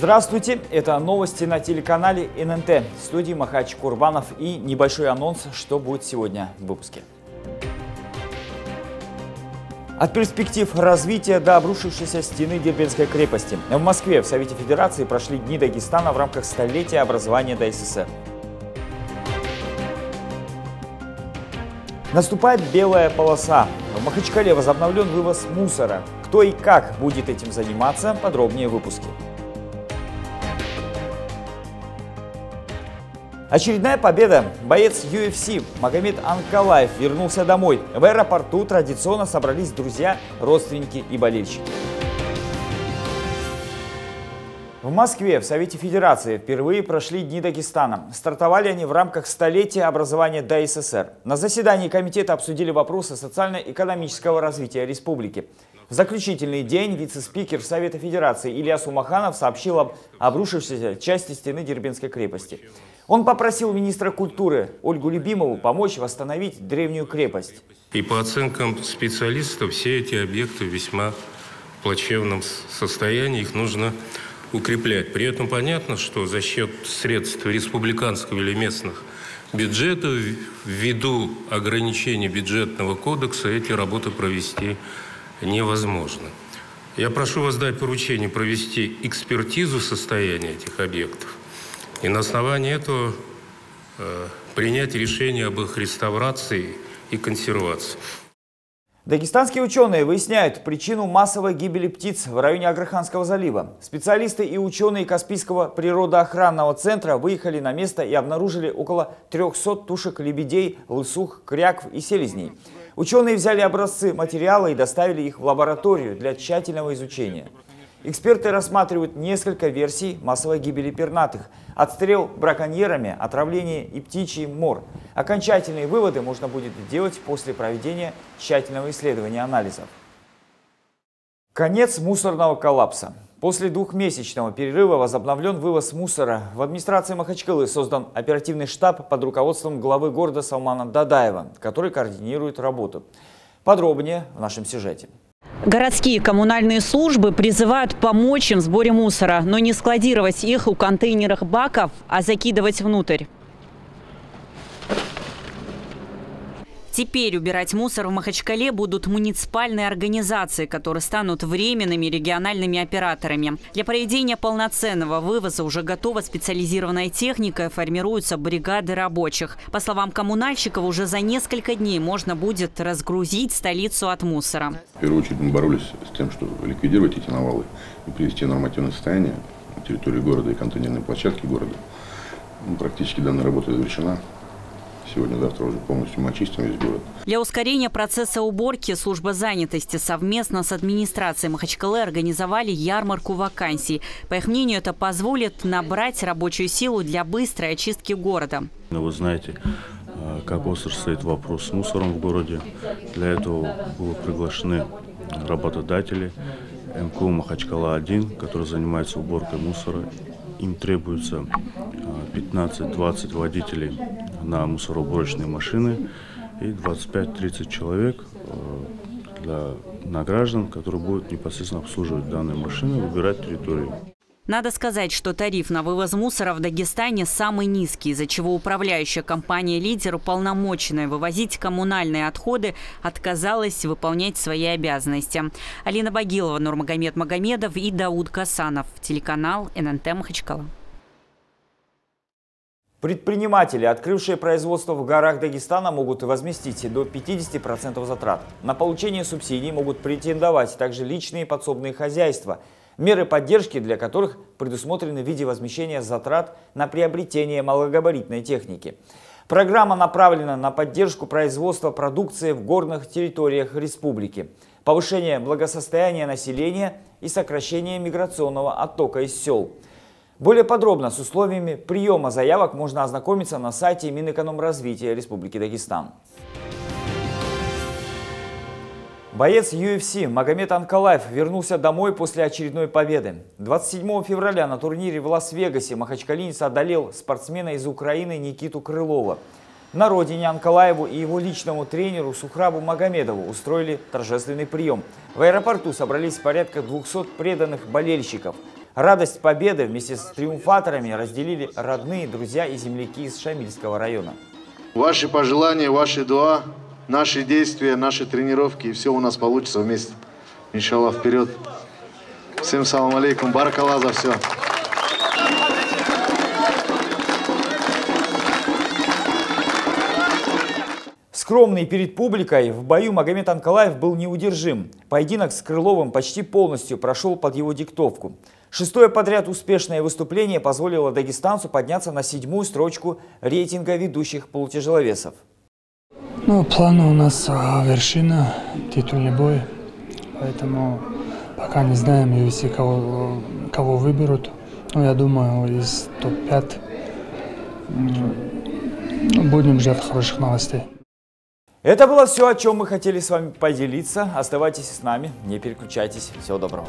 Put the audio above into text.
Здравствуйте, это новости на телеканале ННТ. В студии Махач Курбанов и небольшой анонс, что будет сегодня в выпуске. От перспектив развития до обрушившейся стены Дербенской крепости. В Москве в Совете Федерации прошли Дни Дагестана в рамках столетия образования ДССР. Наступает белая полоса. В Махачкале возобновлен вывоз мусора. Кто и как будет этим заниматься, подробнее в выпуске. Очередная победа. Боец UFC Магомед Анкалаев вернулся домой. В аэропорту традиционно собрались друзья, родственники и болельщики. В Москве в Совете Федерации впервые прошли Дни Дагестана. Стартовали они в рамках столетия образования ДССР. На заседании комитета обсудили вопросы социально-экономического развития республики. В заключительный день вице-спикер Совета Федерации Илья Сумаханов сообщил об обрушившейся части стены Дербенской крепости. Он попросил министра культуры Ольгу Любимову помочь восстановить древнюю крепость. И по оценкам специалистов, все эти объекты в весьма плачевном состоянии, их нужно укреплять. При этом понятно, что за счет средств республиканского или местных бюджетов, ввиду ограничений бюджетного кодекса, эти работы провести невозможно. Я прошу вас дать поручение провести экспертизу состояния этих объектов и на основании этого э, принять решение об их реставрации и консервации. Дагестанские ученые выясняют причину массовой гибели птиц в районе Аграханского залива. Специалисты и ученые Каспийского природоохранного центра выехали на место и обнаружили около 300 тушек лебедей, лысух, крякв и селезней. Ученые взяли образцы материала и доставили их в лабораторию для тщательного изучения. Эксперты рассматривают несколько версий массовой гибели пернатых. Отстрел браконьерами, отравление и птичий мор. Окончательные выводы можно будет делать после проведения тщательного исследования анализов. Конец мусорного коллапса. После двухмесячного перерыва возобновлен вывоз мусора. В администрации Махачкалы создан оперативный штаб под руководством главы города Салмана Дадаева, который координирует работу. Подробнее в нашем сюжете. Городские коммунальные службы призывают помочь им в сборе мусора, но не складировать их у контейнерах баков, а закидывать внутрь. Теперь убирать мусор в Махачкале будут муниципальные организации, которые станут временными региональными операторами. Для проведения полноценного вывоза уже готова специализированная техника, формируются бригады рабочих. По словам коммунальщиков, уже за несколько дней можно будет разгрузить столицу от мусора. В первую очередь мы боролись с тем, что ликвидировать эти навалы и привести нормативное состояние территории города и контейнерной площадки города. Ну, практически данная работа завершена. Сегодня-завтра уже полностью мы очистим весь город. Для ускорения процесса уборки служба занятости совместно с администрацией Махачкалы организовали ярмарку вакансий. По их мнению, это позволит набрать рабочую силу для быстрой очистки города. Ну, вы знаете, а, как остро стоит вопрос с мусором в городе. Для этого были приглашены работодатели МКУ Махачкала-1, который занимается уборкой мусора. Им требуется 15-20 а, водителей на мусороуборочные машины и 25-30 человек э, для, на граждан, которые будут непосредственно обслуживать данные машины, выбирать территорию. Надо сказать, что тариф на вывоз мусора в Дагестане самый низкий, из-за чего управляющая компания «Лидер», уполномоченная вывозить коммунальные отходы, отказалась выполнять свои обязанности. Алина Багилова, Нурмагомед Магомедов и Дауд Касанов. Телеканал ННТ Махачкала. Предприниматели, открывшие производство в горах Дагестана, могут возместить до 50% затрат. На получение субсидий могут претендовать также личные подсобные хозяйства, меры поддержки для которых предусмотрены в виде возмещения затрат на приобретение малогабаритной техники. Программа направлена на поддержку производства продукции в горных территориях республики, повышение благосостояния населения и сокращение миграционного оттока из сел – более подробно с условиями приема заявок можно ознакомиться на сайте Минэкономразвития Республики Дагестан. Боец UFC Магомед Анкалаев вернулся домой после очередной победы. 27 февраля на турнире в Лас-Вегасе махачкалинец одолел спортсмена из Украины Никиту Крылова. На родине Анкалаеву и его личному тренеру Сухрабу Магомедову устроили торжественный прием. В аэропорту собрались порядка 200 преданных болельщиков – Радость победы вместе с триумфаторами разделили родные, друзья и земляки из Шамильского района. Ваши пожелания, ваши дуа, наши действия, наши тренировки, и все у нас получится вместе. Иншаллах, вперед. Всем салам алейкум, баракалла за все. Скромный перед публикой, в бою Магомед Анкалаев был неудержим. Поединок с Крыловым почти полностью прошел под его диктовку. Шестое подряд успешное выступление позволило дагестанцу подняться на седьмую строчку рейтинга ведущих полутяжеловесов. Ну, план у нас а, вершина, титульный бой, поэтому пока не знаем UFC, кого, кого выберут. Ну, я думаю, из топ-5 будем ждать хороших новостей. Это было все, о чем мы хотели с вами поделиться. Оставайтесь с нами, не переключайтесь. Всего доброго.